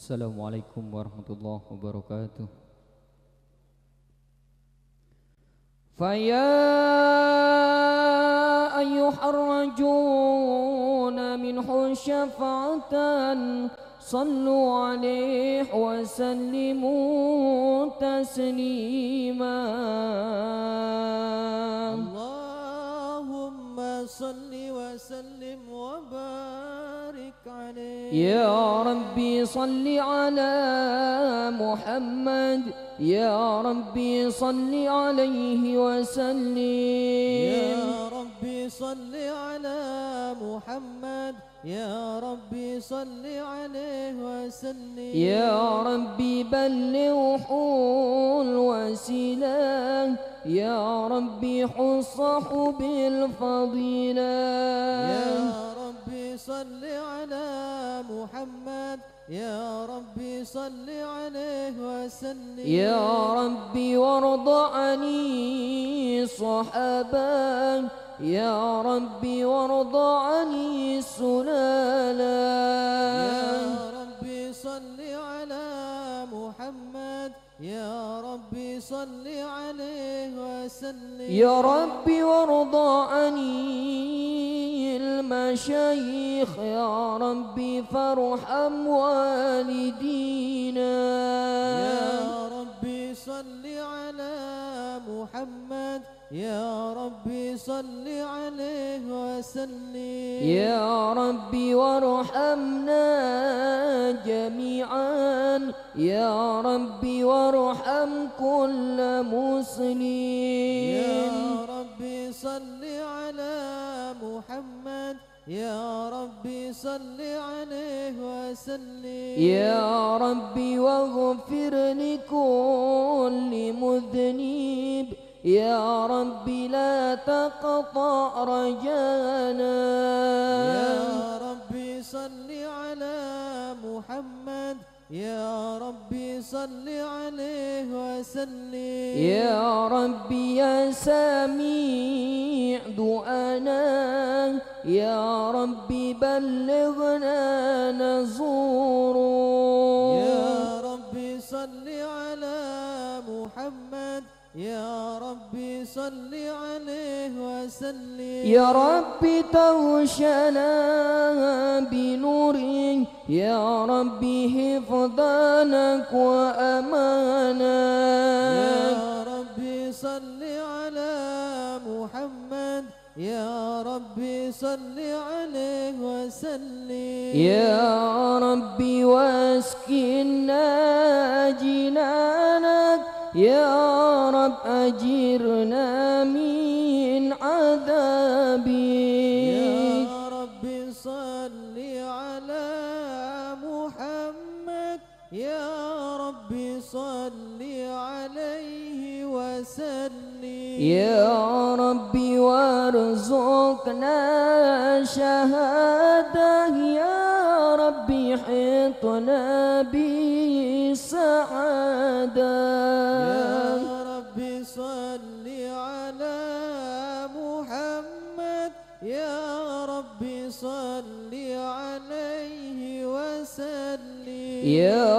السلام عليكم ورحمة الله وبركاته فيا أيها الرجون منه شفعة صلوا عليه يا ربي صل على محمد. يا ربي صل عليه وسلم. يا ربي صل على محمد. يا ربي صل عليه وسلم. يا ربي بلغ الوسيلة يا ربي حصه بالفضيلة. يا ربي صل على يا ربي صل عليه وسلم. يا ربي وارض عني الصحابة. يا ربي وارض عني السلالة. يا ربي صل على محمد. يا ربي صل عليه وسلم. يا ربي وارض عني المشايخ يا ربي فارحم والدينا يا ربي صل على محمد يا ربي صل عليه وسلم. يا ربي وارحمنا جميعا. يا ربي وارحم كل مسلم. يا ربي صل على محمد. يا ربي صل عليه وسلم. يا ربي واغفر لكل مذنب. يا ربي لا تقطع رجانا. يا ربي صل على محمد. يا ربي صل عليه وسلم. يا ربي يا سميع دعانا. يا ربي بلغنا نزور يا ربي صل على محمد. يا ربي صل عليه وسلم. يا ربي توشنا بنورك يا ربي حفظانك وأمانك. يا ربي صل على محمد. يا ربي صل عليه وسلم. يا ربي واسكنا جنانك يا رب أجرنا من عذابك يا ربي صل على محمد. يا ربي صل عليه وسلم. يا ربي وارزقنا شهادة. يا ربي حطنا بسعادة يا ربي صل على محمد. يا ربي صل عليه وسلم. يا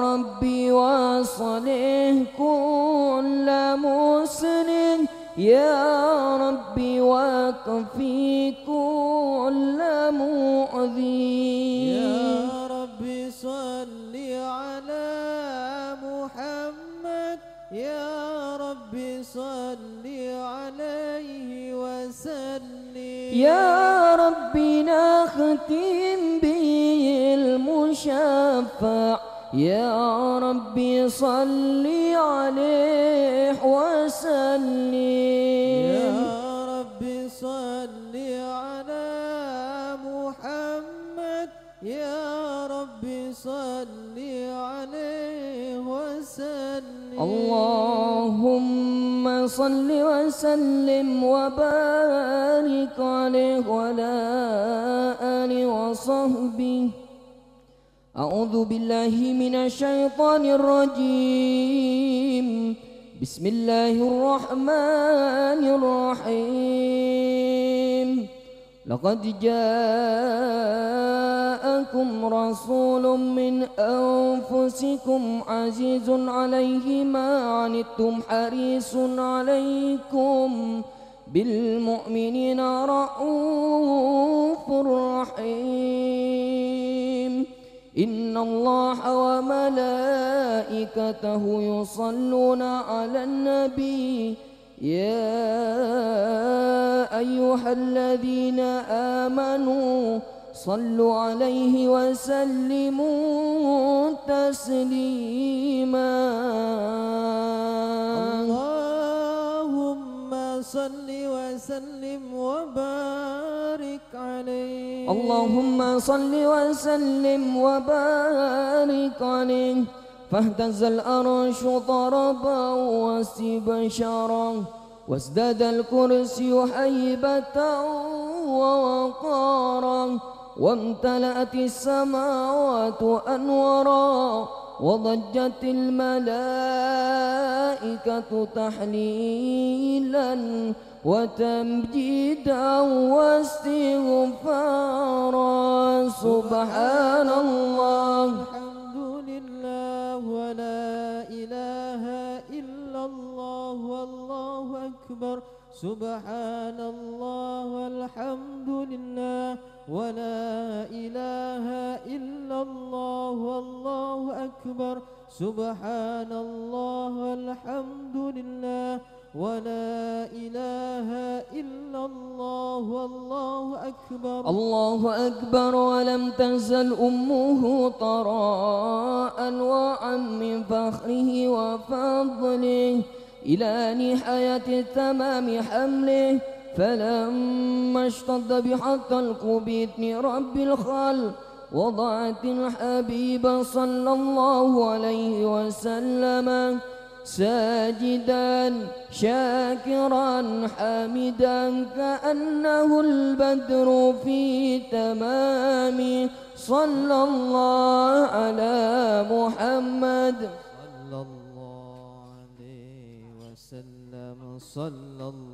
ربي وصله كل مسلم. يا ربي وكفي بالمشفع يا ربي صل عليه وسلم. يا ربي صل على محمد. يا ربي صل عليه وسلم. اللهم صل وسلم وبارك عليه وعلى أعوذ بالله من الشيطان الرجيم. بسم الله الرحمن الرحيم. لقد جاءك جاءكم رسول من أنفسكم عزيز عليه ما عنتم حريص عليكم بالمؤمنين رؤوف رحيم. إن الله وملائكته يصلون على النبي يا أيها الذين آمنوا صلوا عليه وسلموا تسليما اللهم صل وسلم وبارك عليه. اللهم صل وسلم وبارك عليه. فاهتز الأرش ضربا واستبشارا وازداد الكرسي هيبة ووقارا. وامتلأت السماوات أنورا وضجت الملائكة تحليلا وتمجيدا واستغفارا. سبحان الله. الحمد لله ولا إله إلا الله والله أكبر. سبحان الله والحمد لله. ولا إله إلا الله والله أكبر. سبحان الله والحمد لله. ولا إله إلا الله والله أكبر. الله أكبر. ولم تزل أمه طراء وعن من فخره وفضله إلى نهاية تمام حمله. فلما اشتد بحق القبيت رب الخلق وضعت الحبيب صلى الله عليه وسلم ساجدا شاكرا حامدا كأنه البدر في تمام. صلى الله على محمد. صلى الله عليه وسلم. صلى الله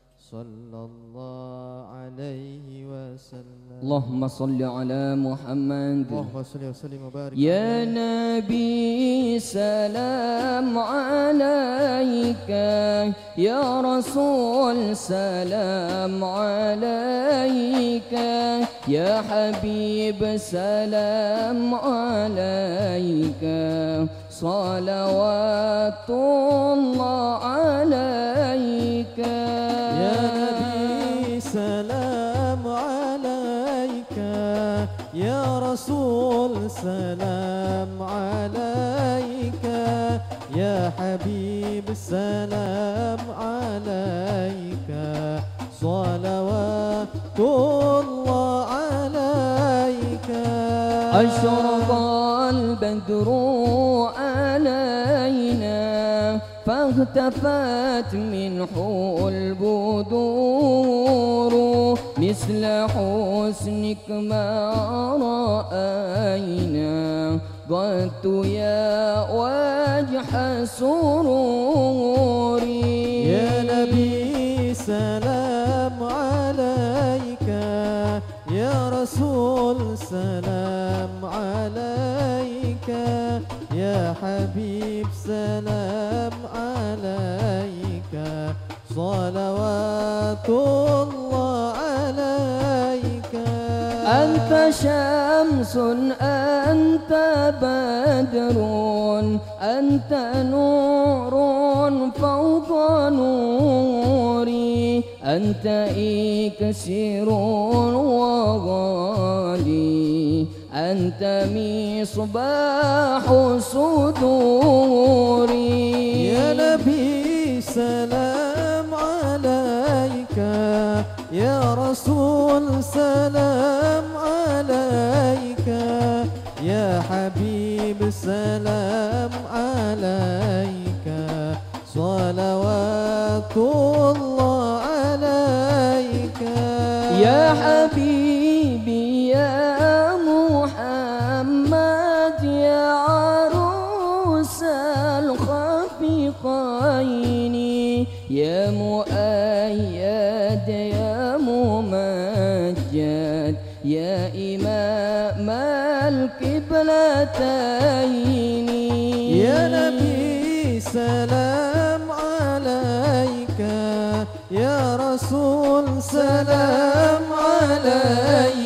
صلى الله عليه وسلم. اللهم صل على محمد. اللهم صل وسلم وبارك يا. نبي سلام عليك. يا رسول سلام عليك. يا حبيب سلام عليك. صلوات الله عليك. رسول سلام عليك يا حبيب سلام عليك. صلوات الله عليك. أشرق البدر علينا فاختفت منه البدور. مثل حسنك ما رأينا. ضدت يا وجه سروري. يا نبي سلام عليك. يا رسول سلام عليك. يا حبيب سلام عليك. صلوات أنت شمس أنت بدر أنت نور فوق نوري أنت إكسير وغالي أنت مصباح صدوري. يا نبي سلام عليك يا رسول سلام سلام عليك. صلوات الله عليك. يا حبيبي يا محمد يا عروس الخفيقين. يا مؤيد يا ممجد. يا إمام القبلتين يا نبي سلام عليك. يا رسول سلام عليك.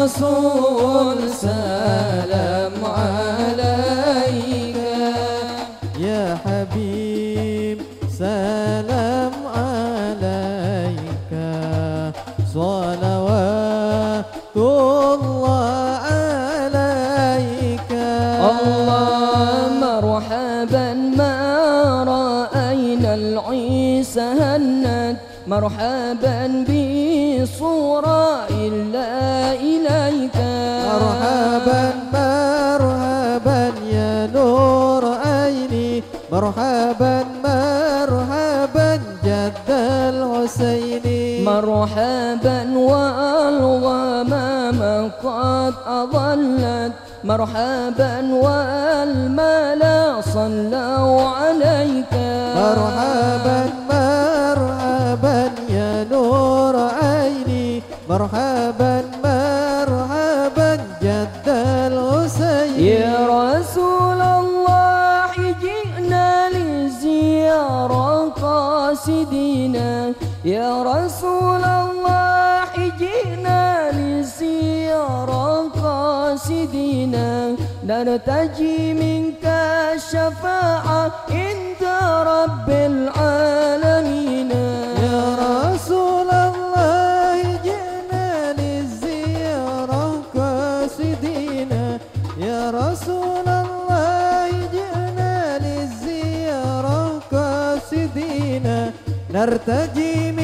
رسول سلام. أضلت مرحبا والملا صلوا عليك. مرحبا. نرتجي منك الشفاعة عند رب العالمين. يا رسول الله جئنا للزيارة قاصدين. يا رسول الله جئنا للزيارة قاصدين. نرتجي منك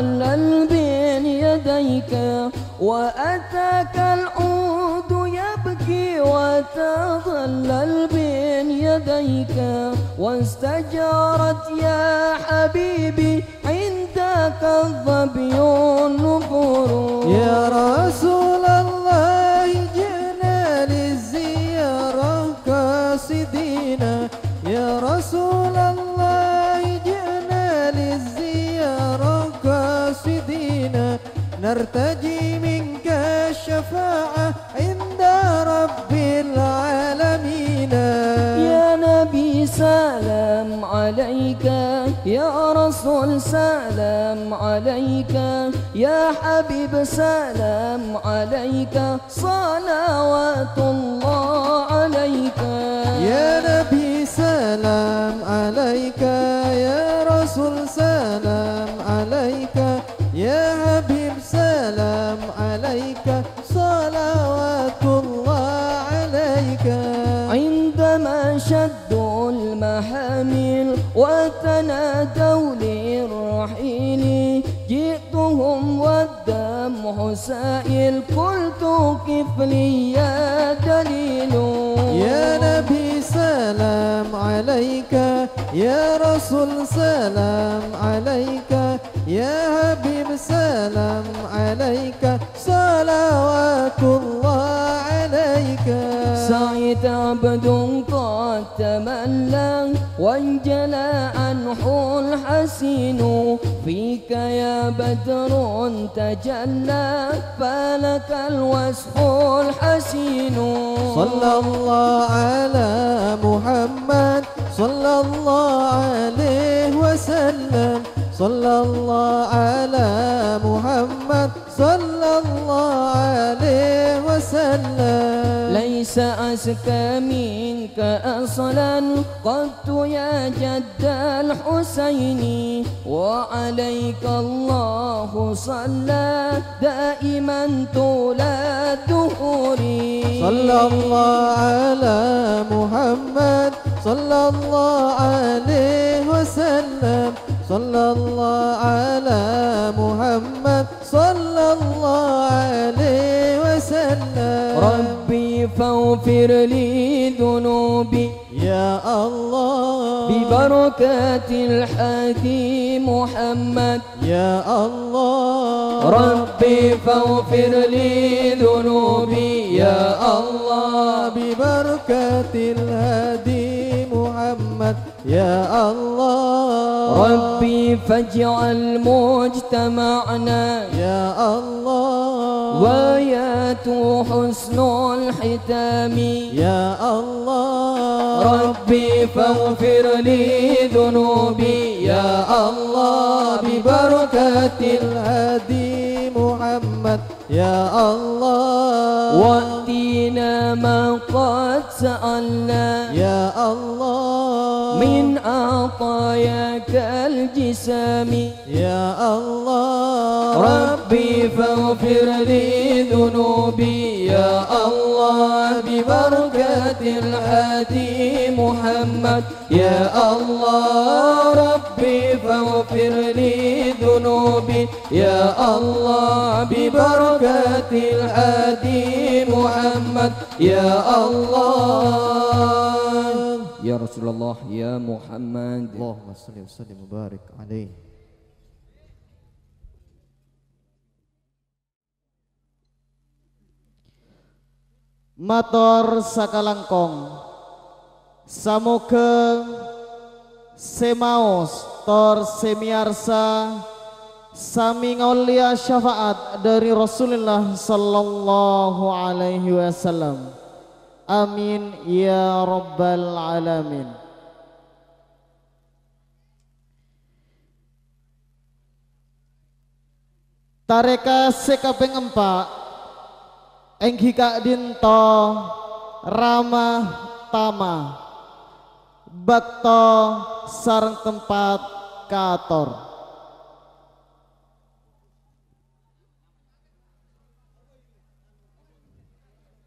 بين يديك وأتاك العود يبكي وتظلل بين يديك واستجارت يا حبيبي عندك الظبي النفور يا رسول نرتجي منك الشفاعة عند رب العالمين. يا نبي سلام عليك يا رسول سلام عليك يا حبيب سلام عليك صلوات الله عليك. يا نبي سلام عليك يا رسول سلام عليك. وتنادوا للرحيل جئتهم والدمع سائل قلت كيف لي يا دليل. يا نبي سلام عليك يا رسول سلام عليك يا حبيب سلام عليك صلوات الله عليك. سعيد عبد قد تملى وانجلى عنه الحسين. فيك يا بدر تجلى فلك الوصف الحسين. صلى الله على محمد صلى الله عليه وسلم. صلى الله على محمد صلى الله عليه وسلم. ليس أزكى منك أصلا. قدت يا جد الحسين. وعليك الله صلى دائما طول الدهور. صلى الله على محمد. صلى الله عليه وسلم. صلى الله على محمد. صلى الله عليه وسلم. ربي فاغفر لي ذنوبي. يا الله. ببركة الحادي محمد. يا الله. ربي فاغفر لي ذنوبي. يا الله. الهادي محمد يا الله. ربي فاجعل مجتمعنا يا الله. ويات حسن الختام يا الله. ربي فاغفر لي ذنوبي. يا الله. ببركة الهادي محمد. يا الله. واتينا ما قد سألنا. يا الله. من عطاياك الجسام. يا الله ربي فاغفر لي ذنوبي. يا الله ببركة الهادي محمد. يا الله ربي فاغفر لي ذنوبي. يا الله ببركة الهادي محمد. يا الله يا رسول الله يا محمد اللهم صل وسلم وبارك عليه Mator sakalangkong Samoga Semaos Tor semiarsa Sami ngaulia syafaat dari Rasulullah Sallallahu alaihi wasallam Amin ya Rabbal Alamin. Tareka sekapeng empat Enggi kak dinto ramah tama bakto sarang tempat kator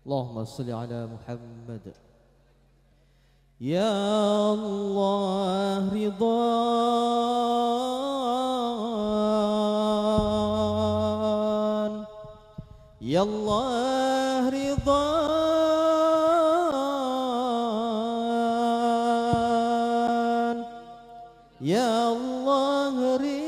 اللهم صل على محمد. يا الله رضا. يا الله رضا. يا الله رضا.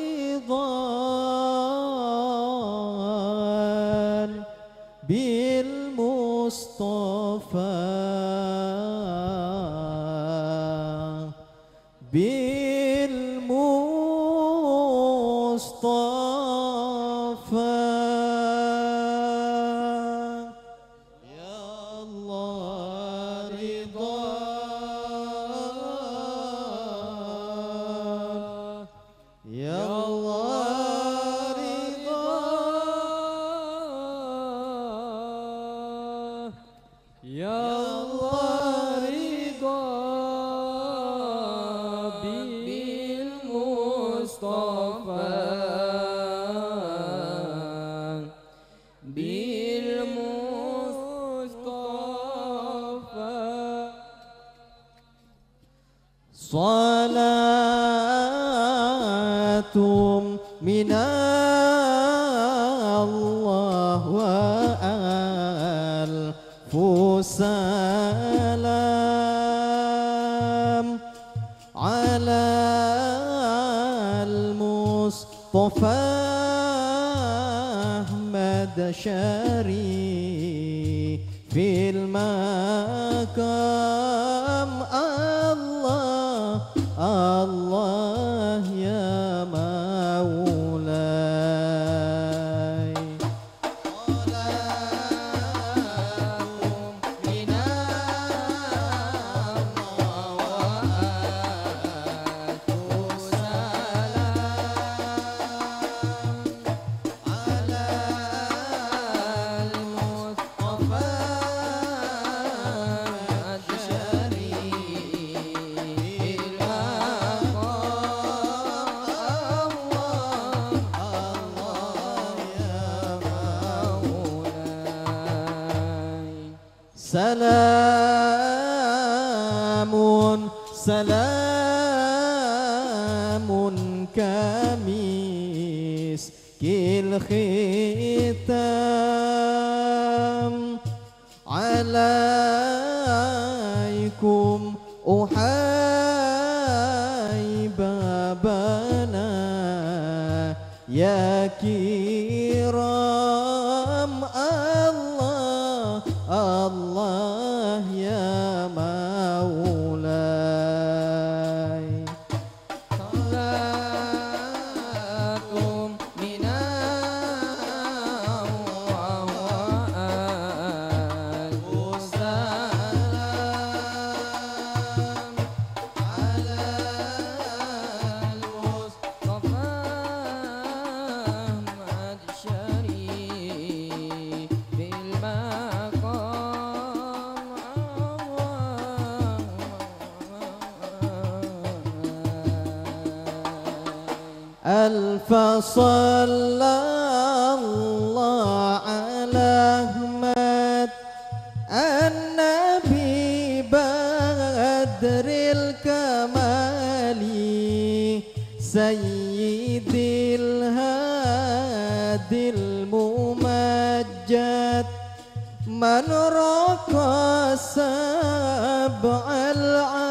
بالمصطفى. صلاة من شريف في المقام سلام سلام. سيد الهادي الممجد من رقى سبع العوالي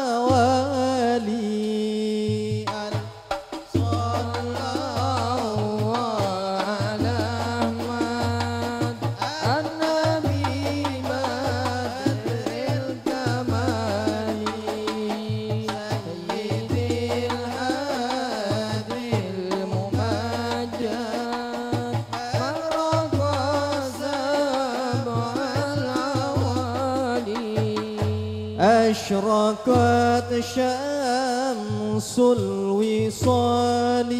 شمس الوصال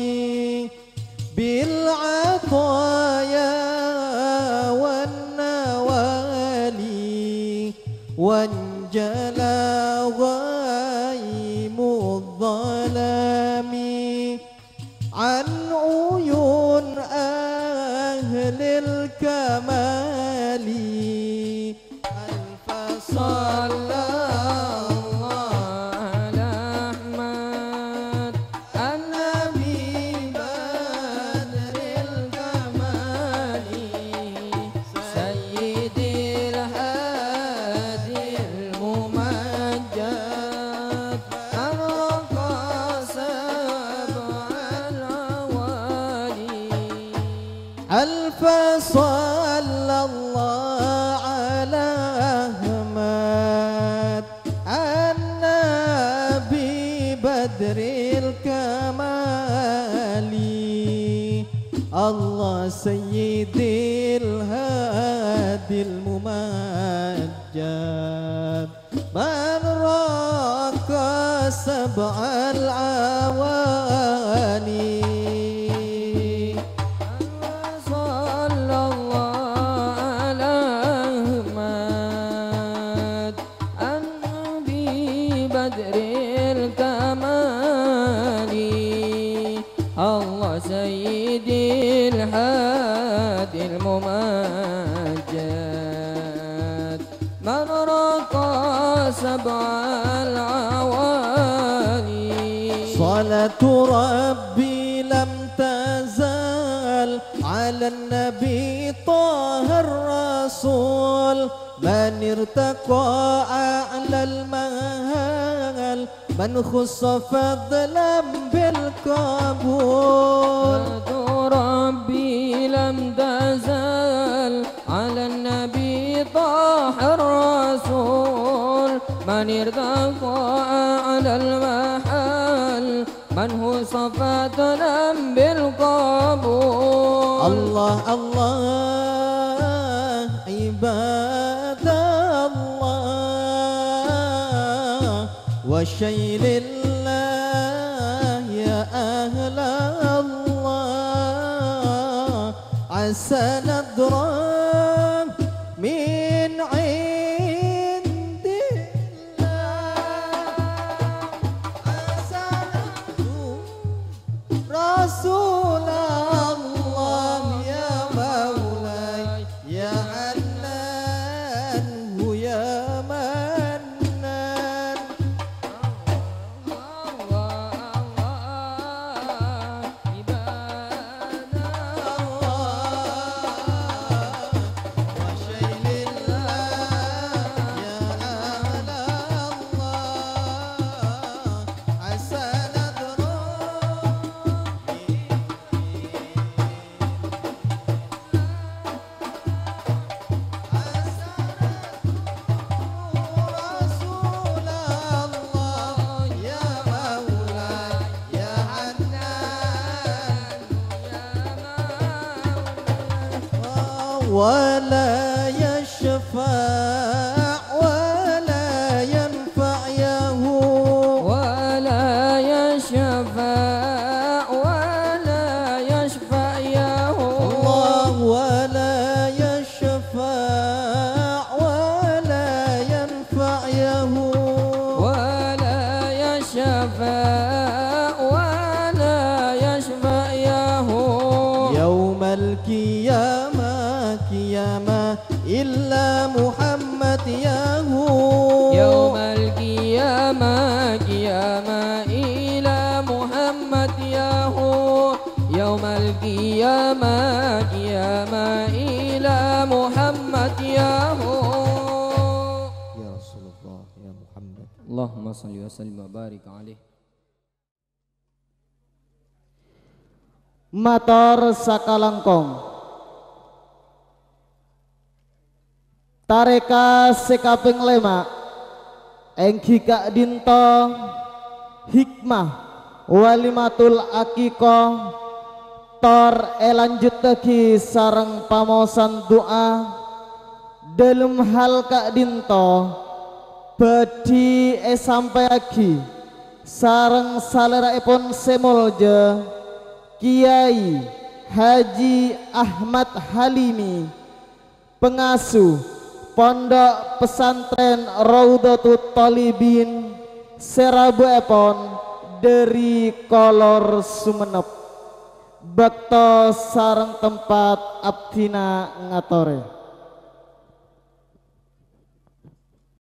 بالعطايا والنوال وانجلى غيم الظلام. الله سيد الهادي الممجد. من راقى سبع العوالي من ارتقى أعلى المهال من خص فضلا بالقبول. ربي لم تزال على النبي طه الرسول. من ارتقى على المحال من هو صفاتنا بالقبول. الله الله. والشيء لله يا أهل الله. عسى ندرك من عند الله. عسى ندرك رسول وبارك عليه Mator sakalangkong Tareka sekaping lema Enggika dinto Hikmah Walimatul akiko Tor elanjut teki sarang pamosan doa Dalam hal kak dinto Badi e sampai lagi. Sarang salera epon semolje Kiai Haji Ahmad Halimi Pengasuh Pondok Pesantren Raudhatut Talibin Serabu Epon dari Kolor Sumenep Bakto sarang tempat Abdina Ngatore